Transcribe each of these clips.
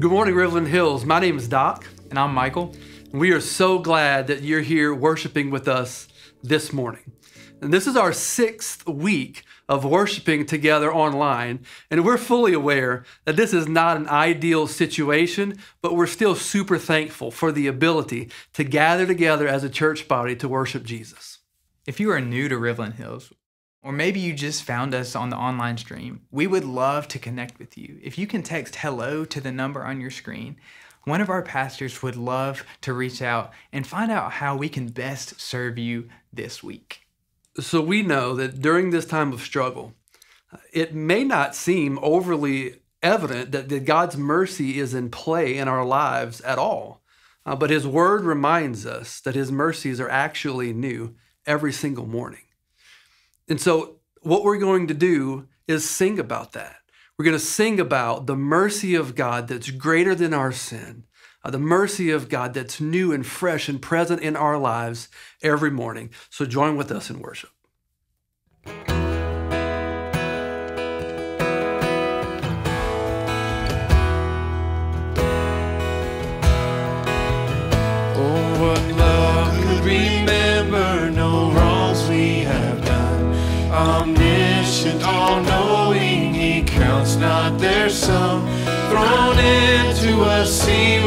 Good morning, Riverland Hills. My name is Doc. And I'm Michael. We are so glad that you're here worshiping with us this morning. And this is our sixth week of worshiping together online. And we're fully aware that this is not an ideal situation, but we're still super thankful for the ability to gather together as a church body to worship Jesus. If you are new to Riverland Hills, or maybe you just found us on the online stream, we would love to connect with you. If you can text hello to the number on your screen, one of our pastors would love to reach out and find out how we can best serve you this week. So we know that during this time of struggle, it may not seem overly evident that, that God's mercy is in play in our lives at all. Uh, but His Word reminds us that His mercies are actually new every single morning. And so, what we're going to do is sing about that. We're going to sing about the mercy of God that's greater than our sin, uh, the mercy of God that's new and fresh and present in our lives every morning. So, join with us in worship. Thrown into a sea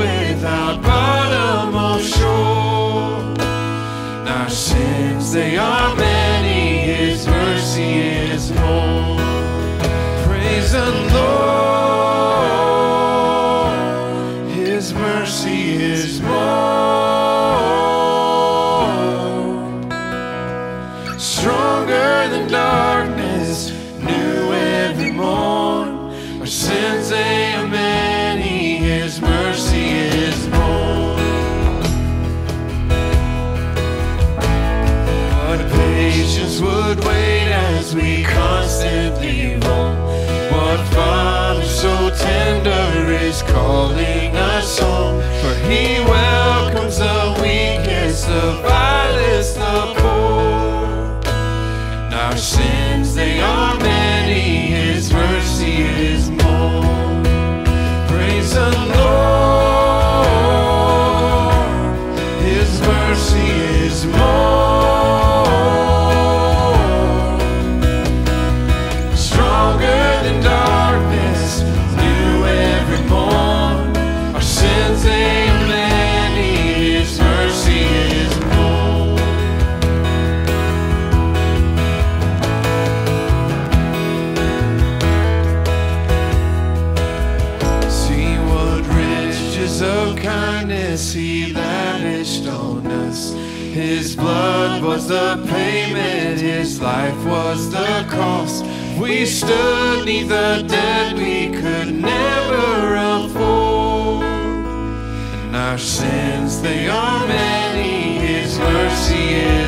the payment, his life was the cost. We stood neath the debt we could never afford. And our sins, they are many, his mercy is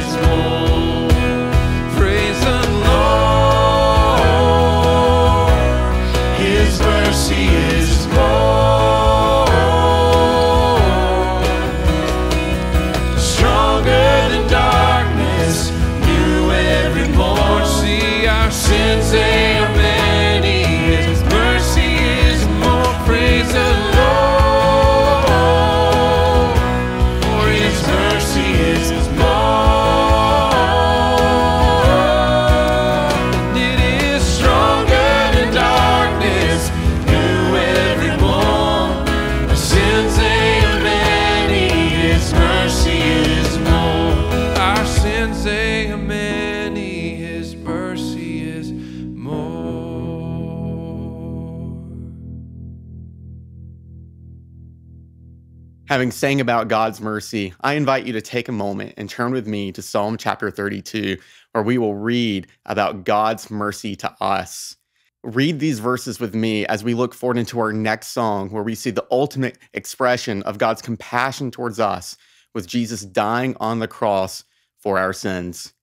Having sang about God's mercy, I invite you to take a moment and turn with me to Psalm chapter 32, where we will read about God's mercy to us. Read these verses with me as we look forward into our next song, where we see the ultimate expression of God's compassion towards us with Jesus dying on the cross for our sins.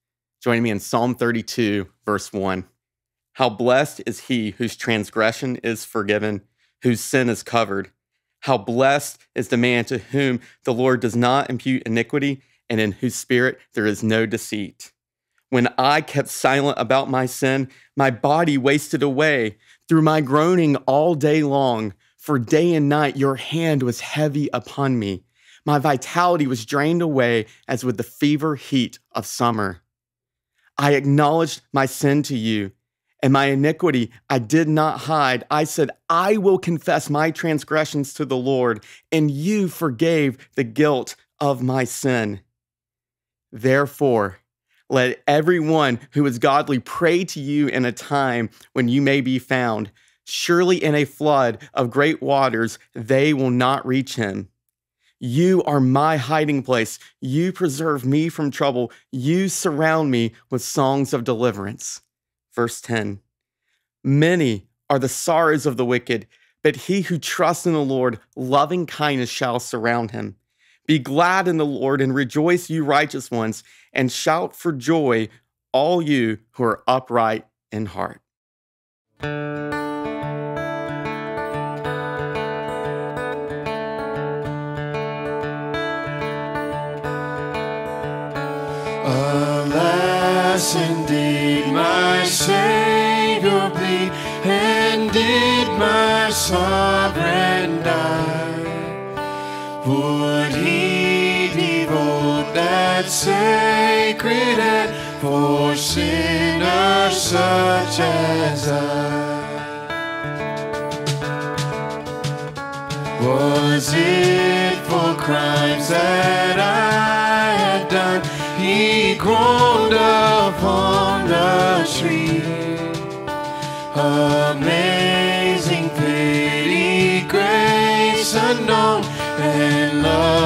Join me in Psalm 32, verse 1. How blessed is he whose transgression is forgiven, whose sin is covered. How blessed is the man to whom the Lord does not impute iniquity, and in whose spirit there is no deceit. When I kept silent about my sin, my body wasted away through my groaning all day long. for day and night your hand was heavy upon me. My vitality was drained away as with the fever heat of summer. I acknowledged my sin to you, and my iniquity I did not hide. I said, I will confess my transgressions to the Lord, and you forgave the guilt of my sin. Therefore, let everyone who is godly pray to you in a time when you may be found. Surely in a flood of great waters they will not reach him. You are my hiding place. You preserve me from trouble. You surround me with songs of deliverance. Verse 10 Many are the sorrows of the wicked, but he who trusts in the Lord, loving kindness shall surround him. Be glad in the Lord and rejoice, you righteous ones, and shout for joy, all you who are upright in heart. Uh, Alas, indeed, my Savior bleed, and did my sovereign die? Would he devote that sacred act for sinners such as I? Was it for crimes that I had done? He groaned Amazing pity, grace unknown, and love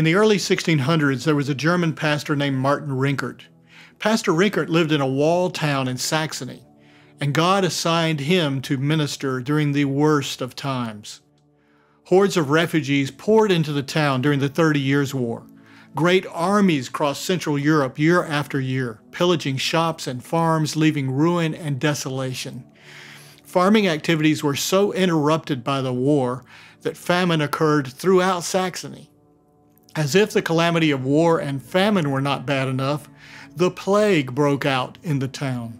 In the early 1600s, there was a German pastor named Martin Rinkart. Pastor Rinkart lived in a walled town in Saxony, and God assigned him to minister during the worst of times. Hordes of refugees poured into the town during the Thirty Years' War. Great armies crossed Central Europe year after year, pillaging shops and farms, leaving ruin and desolation. Farming activities were so interrupted by the war that famine occurred throughout Saxony. As if the calamity of war and famine were not bad enough, the plague broke out in the town.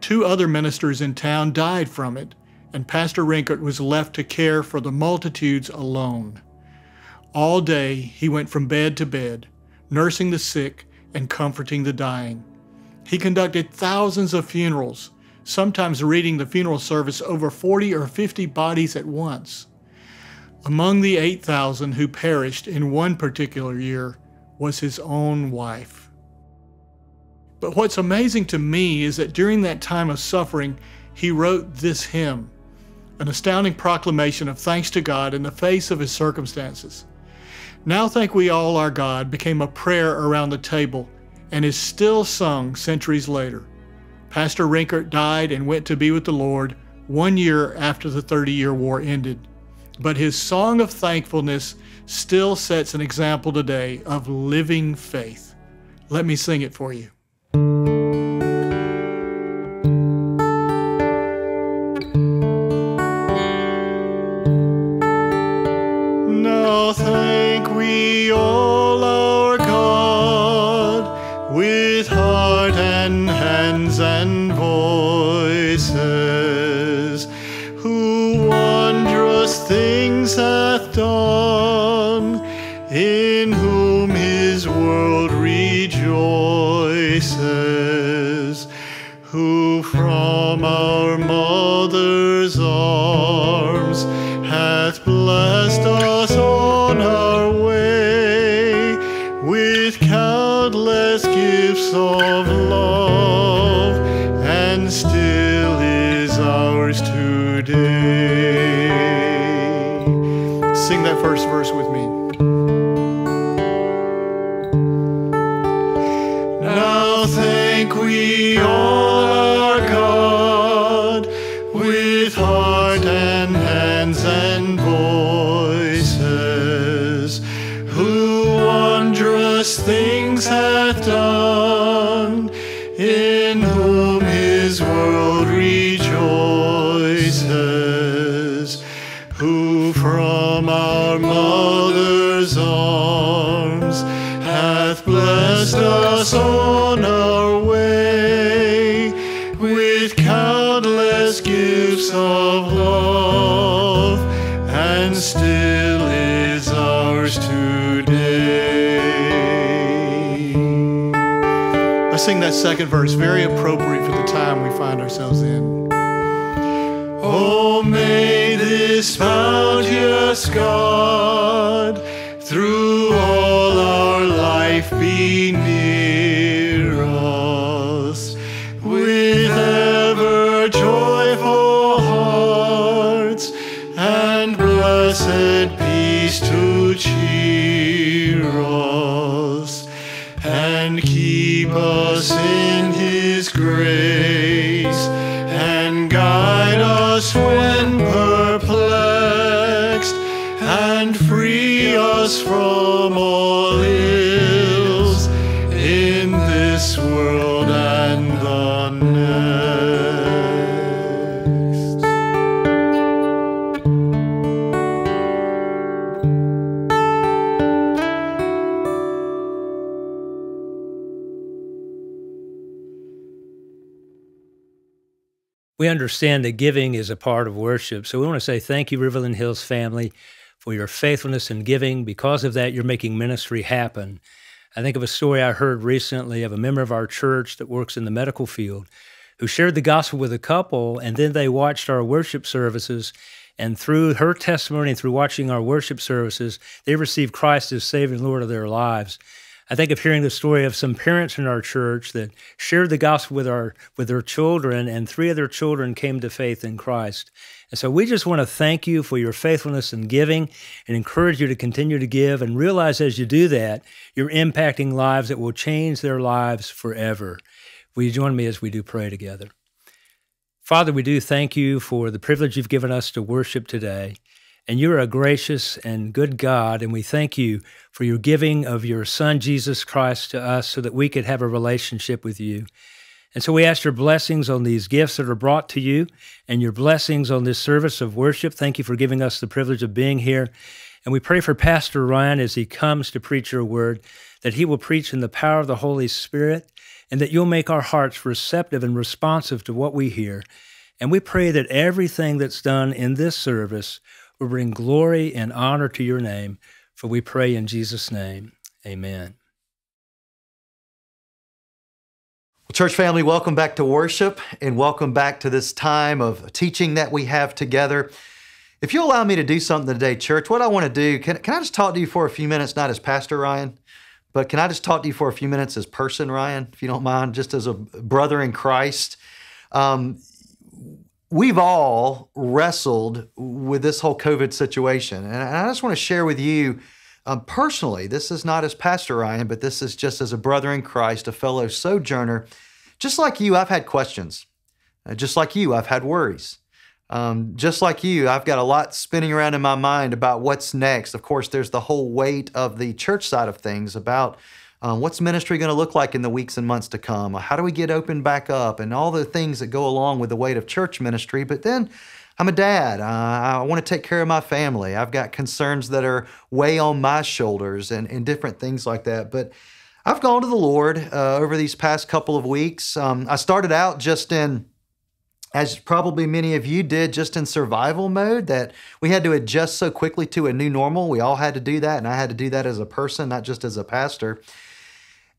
Two other ministers in town died from it, and Pastor Rinkart was left to care for the multitudes alone. All day he went from bed to bed, nursing the sick and comforting the dying. He conducted thousands of funerals, sometimes reading the funeral service over 40 or 50 bodies at once. Among the 8,000 who perished in one particular year was his own wife. But what's amazing to me is that during that time of suffering, he wrote this hymn, an astounding proclamation of thanks to God in the face of his circumstances. Now Thank We All Our God became a prayer around the table and is still sung centuries later. Pastor Rinkart died and went to be with the Lord one year after the Thirty Year War ended. But his song of thankfulness still sets an example today of living faith. Let me sing it for you. Our mother's sing that second verse, very appropriate for the time we find ourselves in. Oh, may this bounteous God through all our life be near understand that giving is a part of worship. So we want to say thank you, Riverland Hills family, for your faithfulness in giving. Because of that, you're making ministry happen. I think of a story I heard recently of a member of our church that works in the medical field who shared the gospel with a couple, and then they watched our worship services. And through her testimony through watching our worship services, they received Christ as Savior and Lord of their lives. I think of hearing the story of some parents in our church that shared the gospel with our with their children, and three of their children came to faith in Christ. And so we just want to thank you for your faithfulness in giving and encourage you to continue to give and realize as you do that, you're impacting lives that will change their lives forever. Will you join me as we do pray together? Father, we do thank you for the privilege you've given us to worship today. And you're a gracious and good God, and we thank you for your giving of your Son, Jesus Christ, to us so that we could have a relationship with you. And so we ask your blessings on these gifts that are brought to you and your blessings on this service of worship. Thank you for giving us the privilege of being here. And we pray for Pastor Ryan as he comes to preach your word, that he will preach in the power of the Holy Spirit, and that you'll make our hearts receptive and responsive to what we hear. And we pray that everything that's done in this service will bring glory and honor to your name. For we pray in Jesus' name. Amen. Well, church family, welcome back to worship and welcome back to this time of teaching that we have together. If you allow me to do something today, church, what I want to do, can, can I just talk to you for a few minutes, not as Pastor Ryan, but can I just talk to you for a few minutes as person Ryan, if you don't mind, just as a brother in Christ? Um, we've all wrestled with this whole COVID situation. And I just want to share with you um, personally, this is not as Pastor Ryan, but this is just as a brother in Christ, a fellow sojourner. Just like you, I've had questions. Uh, just like you, I've had worries. Um, just like you, I've got a lot spinning around in my mind about what's next. Of course, there's the whole weight of the church side of things about um, what's ministry going to look like in the weeks and months to come? How do we get open back up? And all the things that go along with the weight of church ministry. But then I'm a dad. Uh, I want to take care of my family. I've got concerns that are way on my shoulders and, and different things like that. But I've gone to the Lord uh, over these past couple of weeks. Um, I started out just in as probably many of you did, just in survival mode, that we had to adjust so quickly to a new normal. We all had to do that, and I had to do that as a person, not just as a pastor.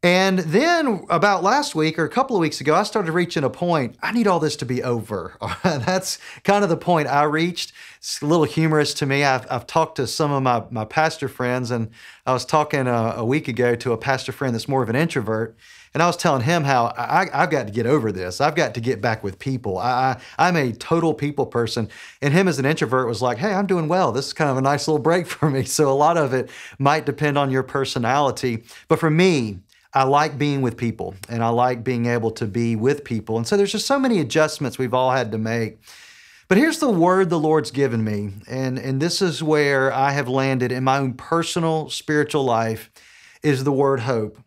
And then about last week or a couple of weeks ago, I started reaching a point. I need all this to be over. That's kind of the point I reached. It's a little humorous to me. I've, I've talked to some of my, my pastor friends, and I was talking a, a week ago to a pastor friend that's more of an introvert. And I was telling him how I, have got to get over this. I've got to get back with people. I, I, I'm a total people person. And him as an introvert was like, hey, I'm doing well. This is kind of a nice little break for me. So a lot of it might depend on your personality. But for me, I like being with people and I like being able to be with people. And so there's just so many adjustments we've all had to make. But here's the word the Lord's given me, and, and this is where I have landed in my own personal spiritual life is the word hope.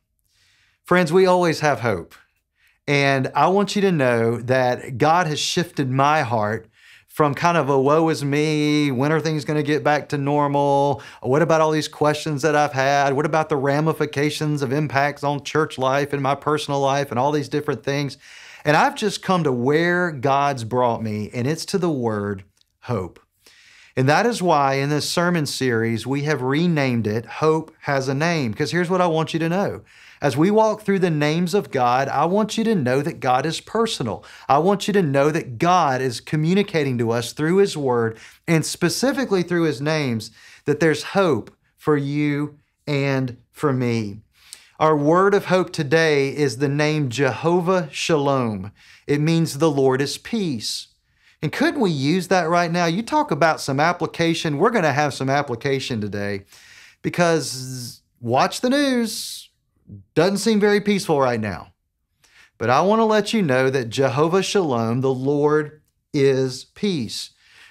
Friends, we always have hope. And I want you to know that God has shifted my heart from kind of a woe is me, when are things going to get back to normal? What about all these questions that I've had? What about the ramifications of impacts on church life and my personal life and all these different things? And I've just come to where God's brought me, and it's to the word hope. And that is why in this sermon series, we have renamed it Hope Has a Name. Because here's what I want you to know as we walk through the names of God, I want you to know that God is personal. I want you to know that God is communicating to us through His Word and specifically through His names that there's hope for you and for me. Our word of hope today is the name Jehovah Shalom. It means the Lord is peace. And couldn't we use that right now? You talk about some application. We're going to have some application today because watch the news doesn't seem very peaceful right now. But I want to let you know that Jehovah Shalom, the Lord, is peace.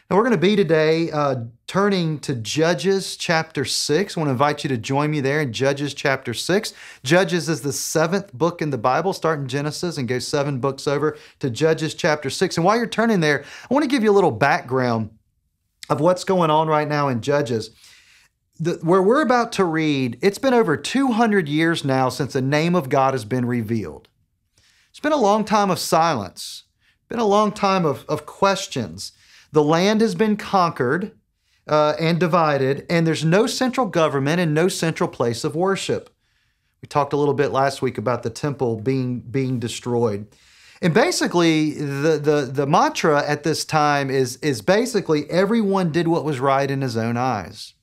Now we're going to be today uh, turning to Judges chapter 6. I want to invite you to join me there in Judges chapter 6. Judges is the seventh book in the Bible, start in Genesis and go seven books over to Judges chapter 6. And while you're turning there, I want to give you a little background of what's going on right now in Judges the, where we're about to read, it's been over 200 years now since the name of God has been revealed. It's been a long time of silence, been a long time of, of questions. The land has been conquered uh, and divided, and there's no central government and no central place of worship. We talked a little bit last week about the temple being being destroyed. And basically, the, the, the mantra at this time is, is basically everyone did what was right in his own eyes.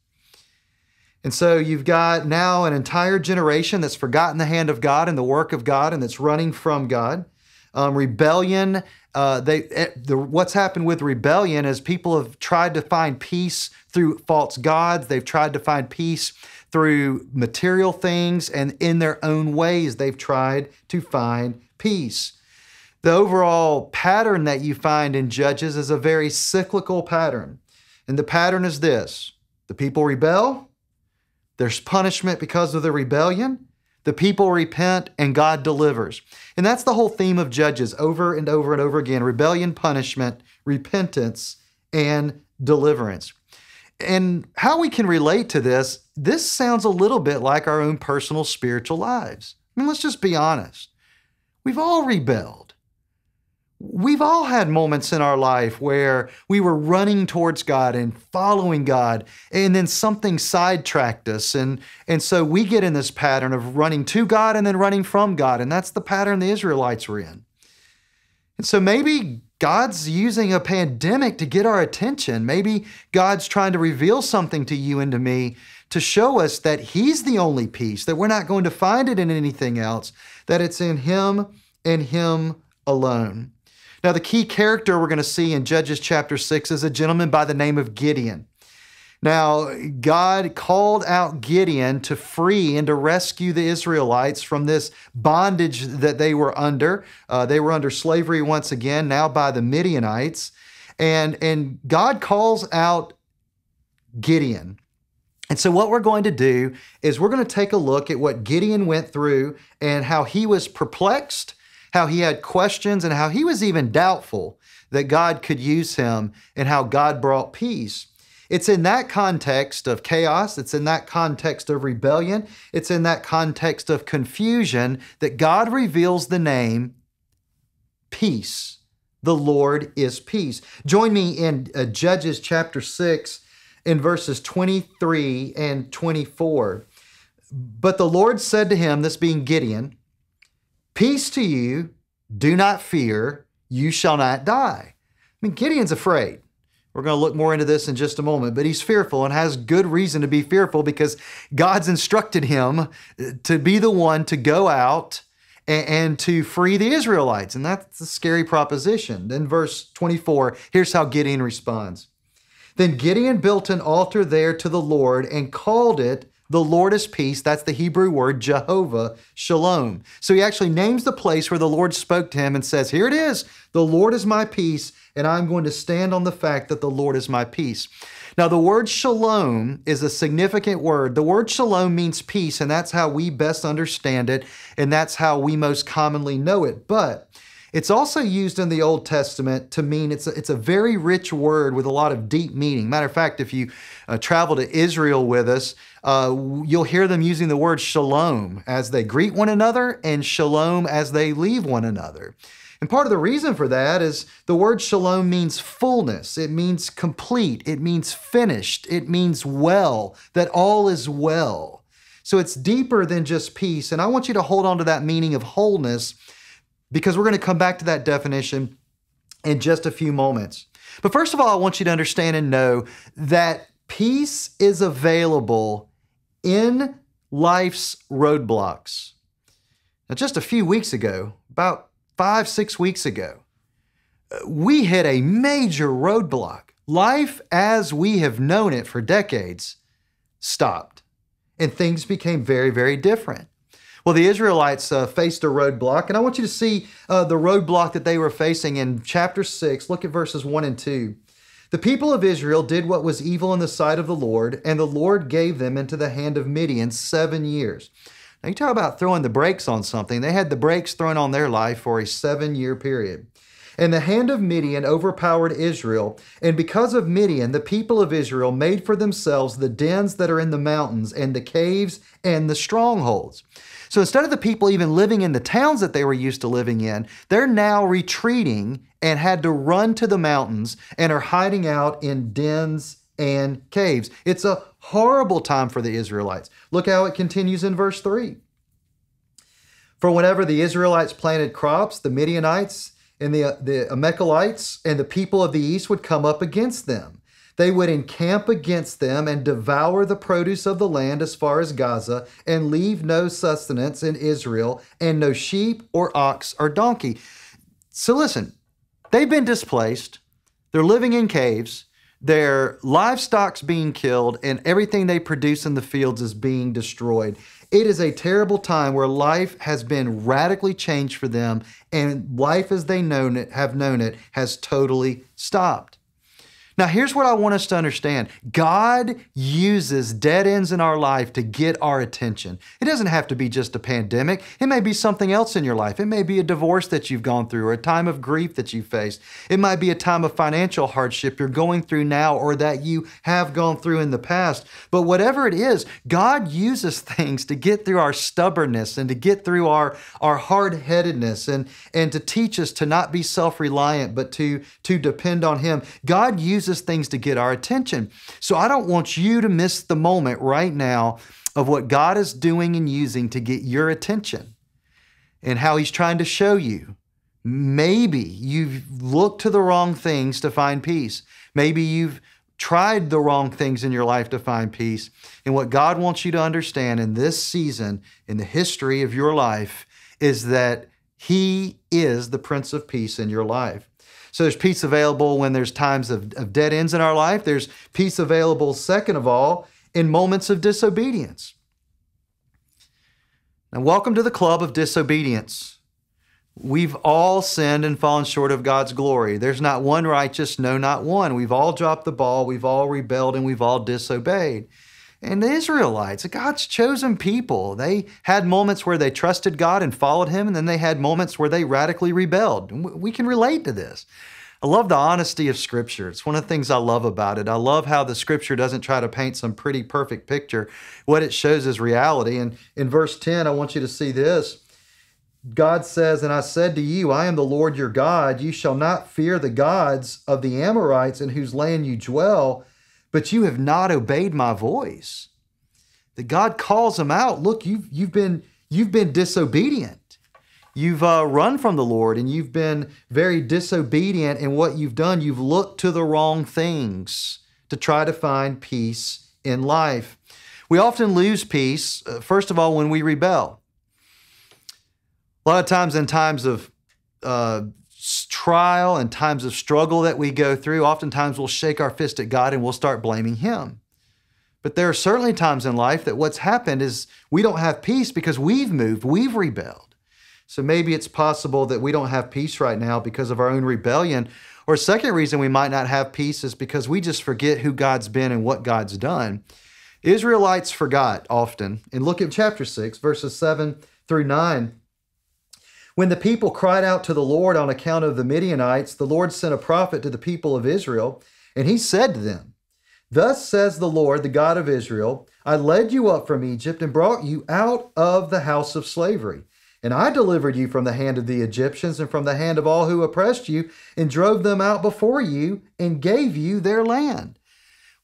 And so you've got now an entire generation that's forgotten the hand of God and the work of God and that's running from God. Um, rebellion, uh, they, eh, the, what's happened with rebellion is people have tried to find peace through false gods. They've tried to find peace through material things, and in their own ways, they've tried to find peace. The overall pattern that you find in Judges is a very cyclical pattern. And the pattern is this the people rebel, there's punishment because of the rebellion. The people repent and God delivers. And that's the whole theme of Judges over and over and over again rebellion, punishment, repentance, and deliverance. And how we can relate to this, this sounds a little bit like our own personal spiritual lives. I mean, let's just be honest. We've all rebelled. We've all had moments in our life where we were running towards God and following God, and then something sidetracked us. And, and so we get in this pattern of running to God and then running from God. And that's the pattern the Israelites were in. And so maybe God's using a pandemic to get our attention. Maybe God's trying to reveal something to you and to me to show us that He's the only peace, that we're not going to find it in anything else, that it's in Him and Him alone. Now, the key character we're going to see in Judges chapter 6 is a gentleman by the name of Gideon. Now, God called out Gideon to free and to rescue the Israelites from this bondage that they were under. Uh, they were under slavery once again, now by the Midianites. And, and God calls out Gideon. And so, what we're going to do is we're going to take a look at what Gideon went through and how he was perplexed, how he had questions, and how he was even doubtful that God could use him, and how God brought peace. It's in that context of chaos, it's in that context of rebellion, it's in that context of confusion that God reveals the name peace. The Lord is peace. Join me in uh, Judges chapter 6 in verses 23 and 24. But the Lord said to him, this being Gideon, Peace to you, do not fear, you shall not die. I mean, Gideon's afraid. We're going to look more into this in just a moment, but he's fearful and has good reason to be fearful because God's instructed him uh, to be the one to go out and, and to free the Israelites. And that's a scary proposition. Then, verse 24, here's how Gideon responds. Then Gideon built an altar there to the Lord and called it the Lord is peace. That's the Hebrew word Jehovah Shalom. So he actually names the place where the Lord spoke to him and says, Here it is, the Lord is my peace, and I'm going to stand on the fact that the Lord is my peace. Now, the word shalom is a significant word. The word shalom means peace, and that's how we best understand it, and that's how we most commonly know it. But it's also used in the Old Testament to mean it's a, it's a very rich word with a lot of deep meaning. Matter of fact, if you uh, travel to Israel with us, uh, you'll hear them using the word shalom as they greet one another and shalom as they leave one another. And part of the reason for that is the word shalom means fullness, it means complete, it means finished, it means well, that all is well. So it's deeper than just peace. And I want you to hold on to that meaning of wholeness because we're going to come back to that definition in just a few moments. But first of all, I want you to understand and know that peace is available in life's roadblocks. Now, just a few weeks ago, about five, six weeks ago, we hit a major roadblock. Life as we have known it for decades stopped, and things became very, very different. Well, the Israelites uh, faced a roadblock, and I want you to see uh, the roadblock that they were facing in chapter 6. Look at verses 1 and 2. The people of Israel did what was evil in the sight of the Lord, and the Lord gave them into the hand of Midian seven years. Now, you talk about throwing the brakes on something. They had the brakes thrown on their life for a seven year period. And the hand of Midian overpowered Israel. And because of Midian, the people of Israel made for themselves the dens that are in the mountains, and the caves, and the strongholds. So instead of the people even living in the towns that they were used to living in, they're now retreating and had to run to the mountains and are hiding out in dens and caves. It's a horrible time for the Israelites. Look how it continues in verse 3. For whenever the Israelites planted crops, the Midianites and the, the Amalekites and the people of the east would come up against them. They would encamp against them and devour the produce of the land as far as Gaza and leave no sustenance in Israel and no sheep or ox or donkey. So listen, they've been displaced. They're living in caves. Their livestock's being killed and everything they produce in the fields is being destroyed. It is a terrible time where life has been radically changed for them and life as they known it have known it has totally stopped. Now, here's what I want us to understand God uses dead ends in our life to get our attention. It doesn't have to be just a pandemic, it may be something else in your life. It may be a divorce that you've gone through, or a time of grief that you faced. It might be a time of financial hardship you're going through now, or that you have gone through in the past. But whatever it is, God uses things to get through our stubbornness and to get through our, our hard headedness and, and to teach us to not be self reliant, but to, to depend on Him. God uses uses things to get our attention. So I don't want you to miss the moment right now of what God is doing and using to get your attention and how He's trying to show you. Maybe you've looked to the wrong things to find peace. Maybe you've tried the wrong things in your life to find peace. And what God wants you to understand in this season, in the history of your life, is that He is the Prince of Peace in your life. So there's peace available when there's times of, of dead ends in our life. There's peace available, second of all, in moments of disobedience. Now, welcome to the club of disobedience. We've all sinned and fallen short of God's glory. There's not one righteous, no, not one. We've all dropped the ball, we've all rebelled, and we've all disobeyed. And the Israelites, God's chosen people, they had moments where they trusted God and followed Him, and then they had moments where they radically rebelled. We can relate to this. I love the honesty of Scripture. It's one of the things I love about it. I love how the Scripture doesn't try to paint some pretty perfect picture. What it shows is reality. And in verse 10, I want you to see this. God says, And I said to you, I am the Lord your God. You shall not fear the gods of the Amorites in whose land you dwell, but you have not obeyed my voice. That God calls them out. Look, you've, you've, been, you've been disobedient. You've uh, run from the Lord and you've been very disobedient in what you've done. You've looked to the wrong things to try to find peace in life. We often lose peace, uh, first of all, when we rebel. A lot of times, in times of uh, trial and times of struggle that we go through, oftentimes we'll shake our fist at God and we'll start blaming Him. But there are certainly times in life that what's happened is we don't have peace because we've moved, we've rebelled. So maybe it's possible that we don't have peace right now because of our own rebellion. Or second reason we might not have peace is because we just forget who God's been and what God's done. Israelites forgot often. And look at chapter 6, verses 7 through 9. When the people cried out to the Lord on account of the Midianites, the Lord sent a prophet to the people of Israel, and he said to them, Thus says the Lord, the God of Israel, I led you up from Egypt and brought you out of the house of slavery. And I delivered you from the hand of the Egyptians and from the hand of all who oppressed you, and drove them out before you, and gave you their land.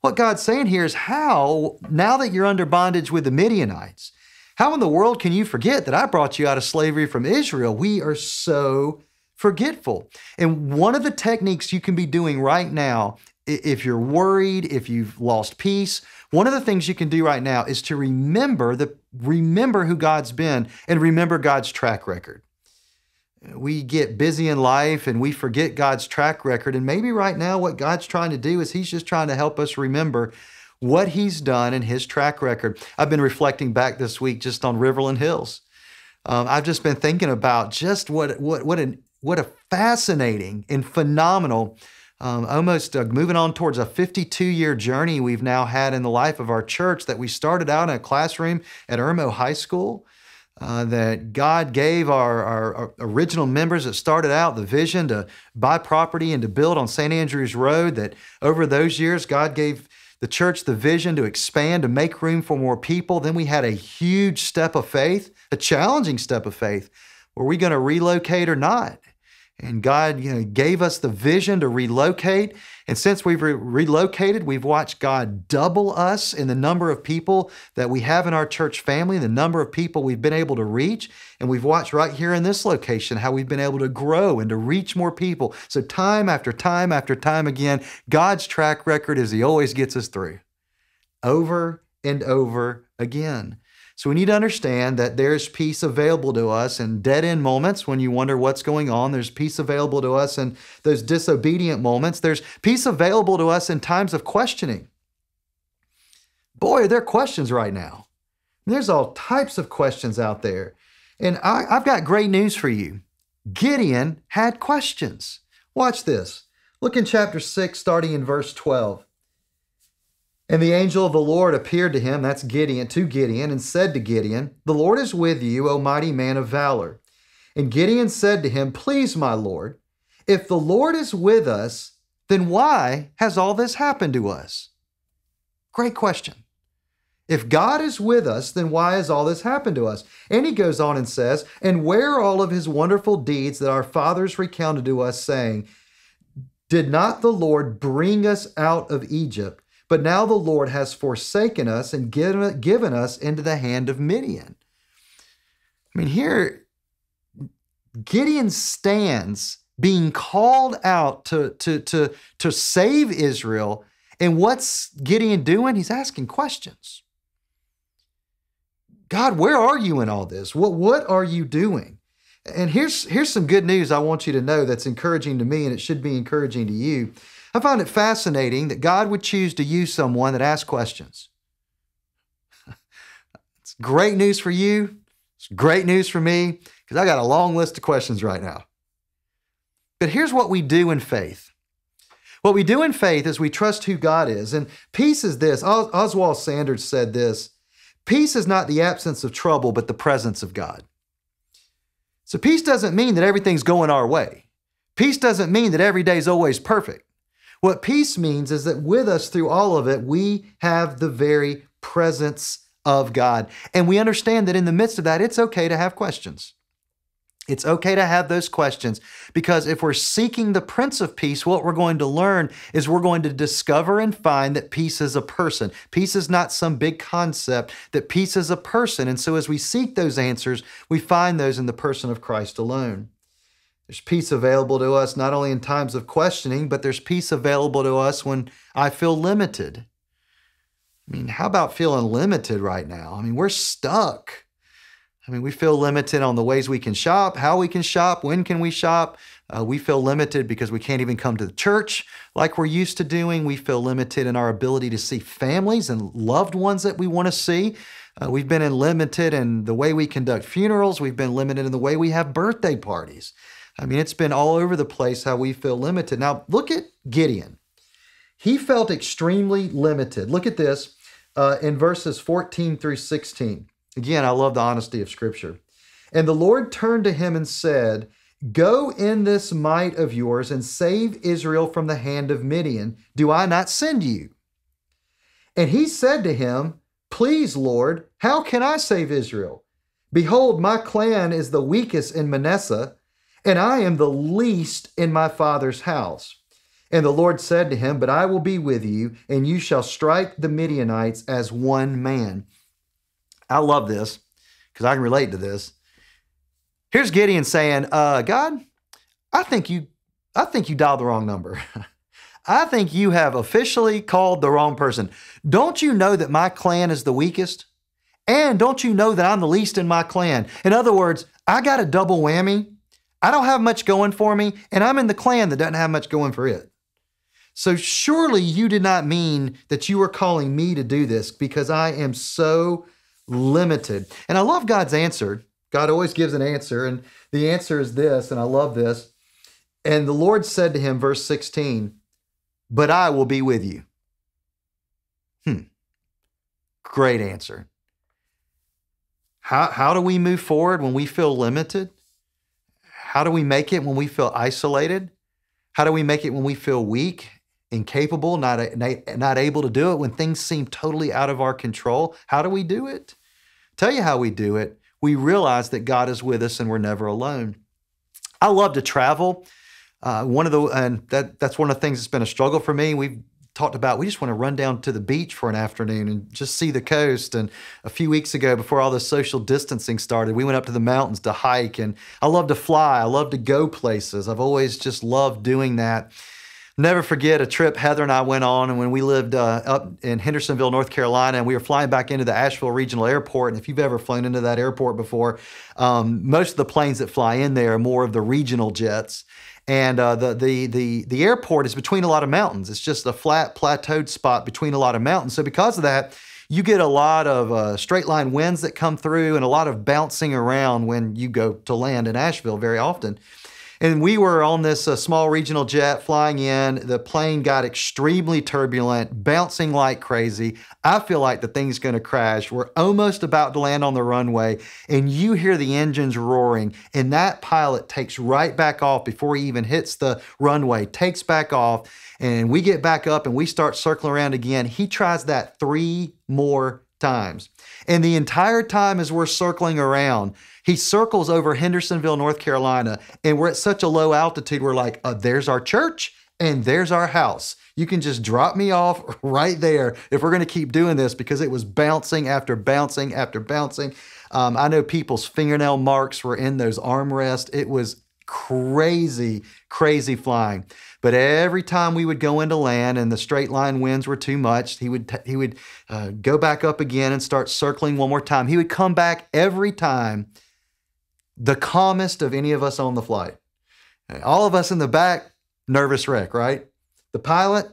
What God's saying here is how, now that you're under bondage with the Midianites, how in the world can you forget that I brought you out of slavery from Israel? We are so forgetful. And one of the techniques you can be doing right now, if you're worried, if you've lost peace, one of the things you can do right now is to remember the remember who God's been and remember God's track record. We get busy in life and we forget God's track record. And maybe right now, what God's trying to do is He's just trying to help us remember what He's done and His track record. I've been reflecting back this week just on Riverland Hills. Um, I've just been thinking about just what what what an what a fascinating and phenomenal um, almost uh, moving on towards a 52 year journey we've now had in the life of our church that we started out in a classroom at Irmo High School. Uh, that God gave our, our, our, original members that started out the vision to buy property and to build on St. Andrews Road. That over those years, God gave the church the vision to expand, to make room for more people. Then we had a huge step of faith, a challenging step of faith. Were we going to relocate or not? And God you know, gave us the vision to relocate. And since we've re- relocated, we've watched God double us in the number of people that we have in our church family, the number of people we've been able to reach. And we've watched right here in this location how we've been able to grow and to reach more people. So, time after time after time again, God's track record is He always gets us through over and over again. So we need to understand that there's peace available to us in dead end moments when you wonder what's going on. There's peace available to us in those disobedient moments. There's peace available to us in times of questioning. Boy, are there questions right now. There's all types of questions out there. And I, have got great news for you. Gideon had questions. Watch this. Look in chapter 6, starting in verse 12. And the angel of the Lord appeared to him, that's Gideon, to Gideon, and said to Gideon, The Lord is with you, O mighty man of valor. And Gideon said to him, Please, my Lord, if the Lord is with us, then why has all this happened to us? Great question. If God is with us, then why has all this happened to us? And he goes on and says, And where are all of his wonderful deeds that our fathers recounted to us, saying, Did not the Lord bring us out of Egypt? But now the Lord has forsaken us and given, given us into the hand of Midian. I mean, here, Gideon stands being called out to, to, to, to save Israel. And what's Gideon doing? He's asking questions. God, where are you in all this? What, what are you doing? And here's here's some good news I want you to know that's encouraging to me and it should be encouraging to you. I find it fascinating that God would choose to use someone that asks questions. it's great news for you. It's great news for me because I got a long list of questions right now. But here's what we do in faith. What we do in faith is we trust who God is. And peace is this. Os- Oswald Sanders said this Peace is not the absence of trouble, but the presence of God. So peace doesn't mean that everything's going our way. Peace doesn't mean that every day is always perfect. What peace means is that with us through all of it, we have the very presence of God. And we understand that in the midst of that, it's okay to have questions. It's okay to have those questions because if we're seeking the Prince of Peace, what we're going to learn is we're going to discover and find that peace is a person. Peace is not some big concept, that peace is a person. And so as we seek those answers, we find those in the person of Christ alone. There's peace available to us not only in times of questioning, but there's peace available to us when I feel limited. I mean, how about feeling limited right now? I mean, we're stuck. I mean, we feel limited on the ways we can shop, how we can shop, when can we shop. Uh, we feel limited because we can't even come to the church like we're used to doing. We feel limited in our ability to see families and loved ones that we want to see. Uh, we've been limited in the way we conduct funerals. We've been limited in the way we have birthday parties. I mean, it's been all over the place how we feel limited. Now, look at Gideon. He felt extremely limited. Look at this uh, in verses 14 through 16. Again, I love the honesty of Scripture. And the Lord turned to him and said, Go in this might of yours and save Israel from the hand of Midian. Do I not send you? And he said to him, Please, Lord, how can I save Israel? Behold, my clan is the weakest in Manasseh, and I am the least in my father's house. And the Lord said to him, But I will be with you, and you shall strike the Midianites as one man. I love this because I can relate to this. Here's Gideon saying, uh, God, I think you I think you dialed the wrong number. I think you have officially called the wrong person. Don't you know that my clan is the weakest? And don't you know that I'm the least in my clan? In other words, I got a double whammy. I don't have much going for me, and I'm in the clan that doesn't have much going for it. So surely you did not mean that you were calling me to do this because I am so limited. And I love God's answer. God always gives an answer, and the answer is this, and I love this. And the Lord said to him, verse 16, But I will be with you. Hmm. Great answer. How, how do we move forward when we feel limited? How do we make it when we feel isolated? How do we make it when we feel weak, incapable, not, not able to do it, when things seem totally out of our control? How do we do it? Tell you how we do it. We realize that God is with us and we're never alone. I love to travel. Uh, one of the and that that's one of the things that's been a struggle for me. We've talked about we just want to run down to the beach for an afternoon and just see the coast. And a few weeks ago, before all the social distancing started, we went up to the mountains to hike. And I love to fly. I love to go places. I've always just loved doing that. Never forget a trip Heather and I went on, and when we lived uh, up in Hendersonville, North Carolina, and we were flying back into the Asheville Regional Airport. And if you've ever flown into that airport before, um, most of the planes that fly in there are more of the regional jets and uh, the the the the airport is between a lot of mountains. It's just a flat plateaued spot between a lot of mountains. So because of that, you get a lot of uh, straight line winds that come through and a lot of bouncing around when you go to land in Asheville very often. And we were on this uh, small regional jet flying in. The plane got extremely turbulent, bouncing like crazy. I feel like the thing's going to crash. We're almost about to land on the runway, and you hear the engines roaring. And that pilot takes right back off before he even hits the runway, takes back off. And we get back up and we start circling around again. He tries that three more times. And the entire time as we're circling around, he circles over Hendersonville, North Carolina, and we're at such a low altitude, we're like, uh, there's our church and there's our house. You can just drop me off right there if we're going to keep doing this because it was bouncing after bouncing after bouncing. Um, I know people's fingernail marks were in those armrests. It was crazy, crazy flying. But every time we would go into land and the straight line winds were too much, he would he would uh, go back up again and start circling one more time. He would come back every time the calmest of any of us on the flight. All of us in the back, nervous wreck, right? The pilot,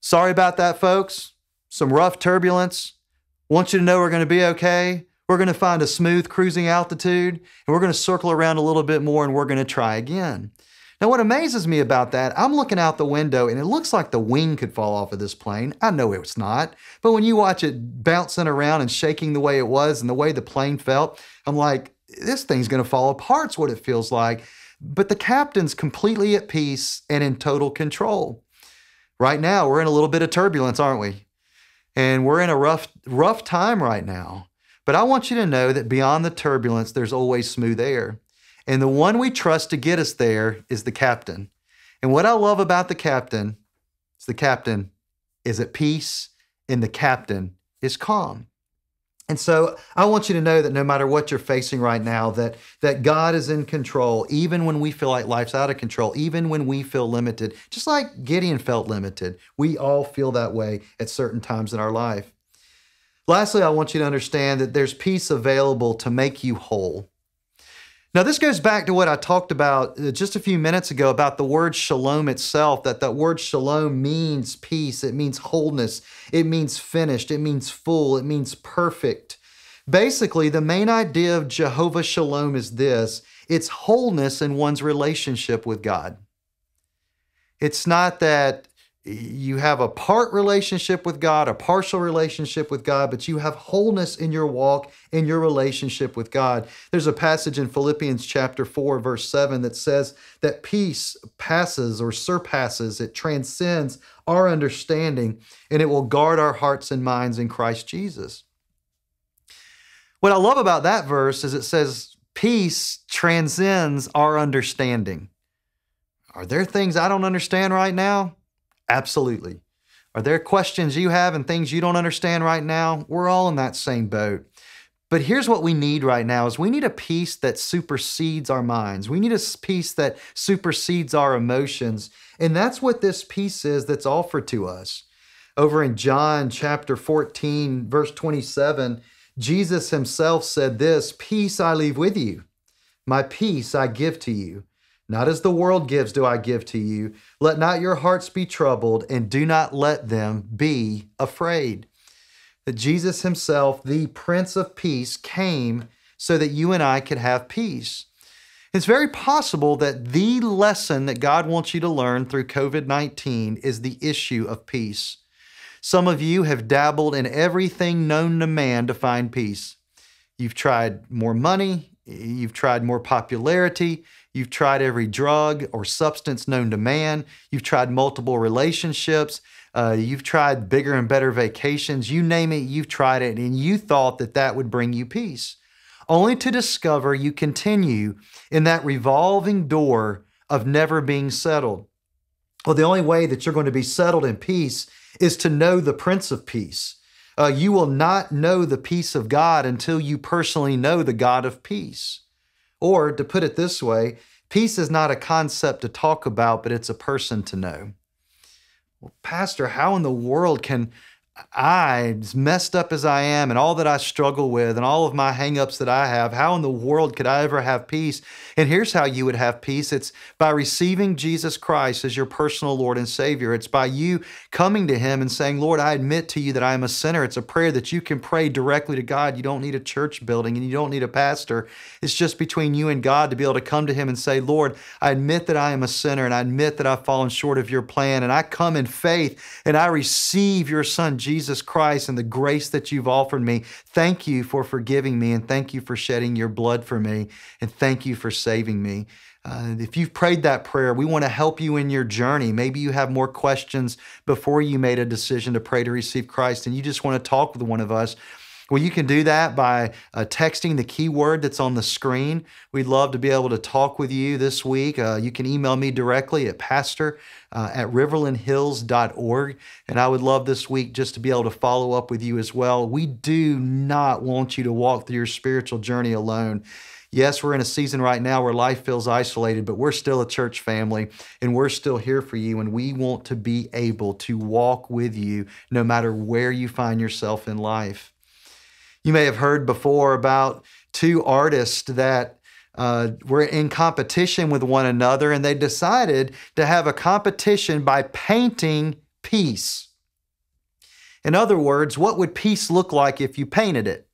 sorry about that, folks. Some rough turbulence. Want you to know we're going to be okay. We're going to find a smooth cruising altitude and we're going to circle around a little bit more and we're going to try again. Now, what amazes me about that, I'm looking out the window and it looks like the wing could fall off of this plane. I know it's not, but when you watch it bouncing around and shaking the way it was and the way the plane felt, I'm like, this thing's going to fall apart, what it feels like. But the captain's completely at peace and in total control. Right now, we're in a little bit of turbulence, aren't we? And we're in a rough, rough time right now. But I want you to know that beyond the turbulence, there's always smooth air. And the one we trust to get us there is the captain. And what I love about the captain is the captain is at peace and the captain is calm. And so I want you to know that no matter what you're facing right now, that, that God is in control, even when we feel like life's out of control, even when we feel limited, just like Gideon felt limited. We all feel that way at certain times in our life. Lastly, I want you to understand that there's peace available to make you whole. Now, this goes back to what I talked about uh, just a few minutes ago about the word shalom itself, that that word shalom means peace, it means wholeness, it means finished, it means full, it means perfect. Basically, the main idea of Jehovah Shalom is this. It's wholeness in one's relationship with God. It's not that you have a part relationship with God, a partial relationship with God, but you have wholeness in your walk, in your relationship with God. There's a passage in Philippians chapter 4, verse 7 that says that peace passes or surpasses, it transcends our understanding, and it will guard our hearts and minds in Christ Jesus. What I love about that verse is it says, Peace transcends our understanding. Are there things I don't understand right now? Absolutely. Are there questions you have and things you don't understand right now? We're all in that same boat. But here's what we need right now is we need a peace that supersedes our minds. We need a peace that supersedes our emotions. And that's what this peace is that's offered to us. Over in John chapter 14, verse 27, Jesus himself said this, "Peace I leave with you. My peace I give to you." Not as the world gives, do I give to you. Let not your hearts be troubled, and do not let them be afraid. That Jesus Himself, the Prince of Peace, came so that you and I could have peace. It's very possible that the lesson that God wants you to learn through COVID 19 is the issue of peace. Some of you have dabbled in everything known to man to find peace. You've tried more money, you've tried more popularity, You've tried every drug or substance known to man. You've tried multiple relationships. Uh, you've tried bigger and better vacations. You name it, you've tried it, and you thought that that would bring you peace. Only to discover you continue in that revolving door of never being settled. Well, the only way that you're going to be settled in peace is to know the Prince of Peace. Uh, you will not know the peace of God until you personally know the God of peace. Or to put it this way, peace is not a concept to talk about, but it's a person to know. Well, Pastor, how in the world can I, as messed up as I am, and all that I struggle with, and all of my hangups that I have, how in the world could I ever have peace? And here's how you would have peace it's by receiving Jesus Christ as your personal Lord and Savior. It's by you coming to Him and saying, Lord, I admit to you that I am a sinner. It's a prayer that you can pray directly to God. You don't need a church building and you don't need a pastor. It's just between you and God to be able to come to Him and say, Lord, I admit that I am a sinner and I admit that I've fallen short of your plan. And I come in faith and I receive your Son, Jesus Christ, and the grace that you've offered me. Thank you for forgiving me and thank you for shedding your blood for me. And thank you for saving me. Uh, if you've prayed that prayer, we want to help you in your journey. Maybe you have more questions before you made a decision to pray to receive Christ and you just want to talk with one of us. Well, you can do that by uh, texting the keyword that's on the screen. We'd love to be able to talk with you this week. Uh, you can email me directly at pastor uh, at riverlandhills.org. And I would love this week just to be able to follow up with you as well. We do not want you to walk through your spiritual journey alone. Yes, we're in a season right now where life feels isolated, but we're still a church family and we're still here for you. And we want to be able to walk with you no matter where you find yourself in life. You may have heard before about two artists that uh, were in competition with one another, and they decided to have a competition by painting peace. In other words, what would peace look like if you painted it?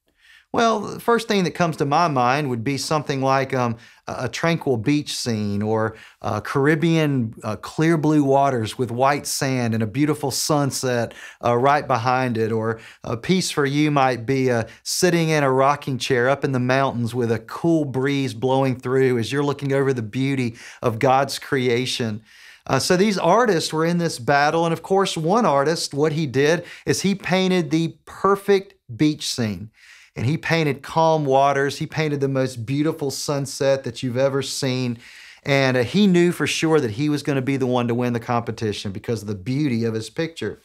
Well, the first thing that comes to my mind would be something like um, a tranquil beach scene or uh, Caribbean uh, clear blue waters with white sand and a beautiful sunset uh, right behind it. Or a piece for you might be uh, sitting in a rocking chair up in the mountains with a cool breeze blowing through as you're looking over the beauty of God's creation. Uh, so these artists were in this battle. And of course, one artist, what he did is he painted the perfect beach scene and he painted calm waters. He painted the most beautiful sunset that you've ever seen. And uh, he knew for sure that he was going to be the one to win the competition because of the beauty of his picture.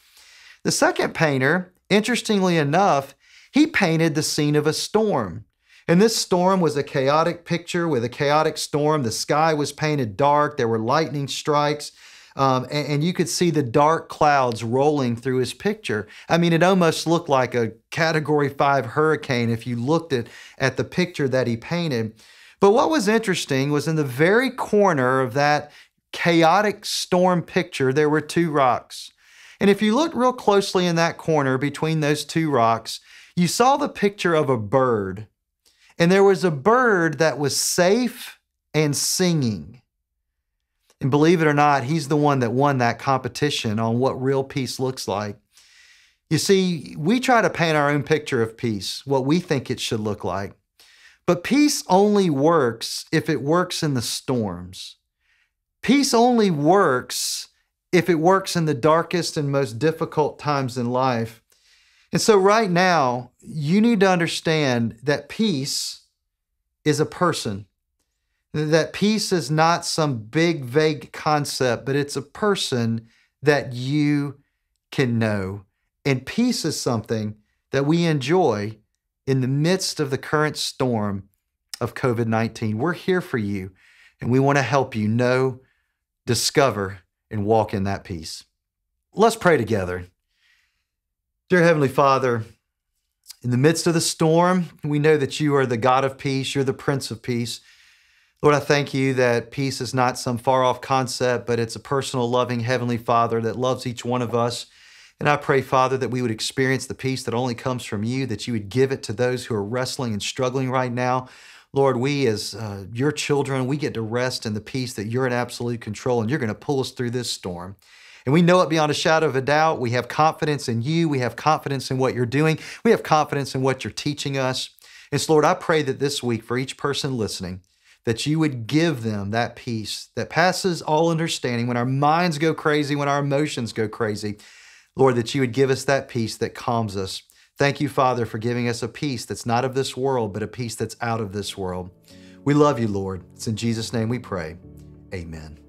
The second painter, interestingly enough, he painted the scene of a storm. And this storm was a chaotic picture with a chaotic storm. The sky was painted dark, there were lightning strikes. Um, and, and, you could see the dark clouds rolling through his picture. I mean, it almost looked like a Category 5 hurricane if you looked at, at the picture that he painted. But what was interesting was in the very corner of that chaotic storm picture, there were two rocks. And if you looked real closely in that corner between those two rocks, you saw the picture of a bird. And there was a bird that was safe and singing. And believe it or not, he's the one that won that competition on what real peace looks like. You see, we try to paint our own picture of peace, what we think it should look like. But peace only works if it works in the storms. Peace only works if it works in the darkest and most difficult times in life. And so, right now, you need to understand that peace is a person. That peace is not some big, vague concept, but it's a person that you can know. And peace is something that we enjoy in the midst of the current storm of COVID 19. We're here for you, and we want to help you know, discover, and walk in that peace. Let's pray together. Dear Heavenly Father, in the midst of the storm, we know that you are the God of peace, you're the Prince of Peace. Lord, I thank you that peace is not some far off concept, but it's a personal, loving Heavenly Father that loves each one of us. And I pray, Father, that we would experience the peace that only comes from you, that you would give it to those who are wrestling and struggling right now. Lord, we as uh, your children, we get to rest in the peace that you're in absolute control and you're going to pull us through this storm. And we know it beyond a shadow of a doubt. We have confidence in you. We have confidence in what you're doing. We have confidence in what you're teaching us. And so, Lord, I pray that this week, for each person listening, that you would give them that peace that passes all understanding when our minds go crazy, when our emotions go crazy. Lord, that you would give us that peace that calms us. Thank you, Father, for giving us a peace that's not of this world, but a peace that's out of this world. We love you, Lord. It's in Jesus' name we pray. Amen.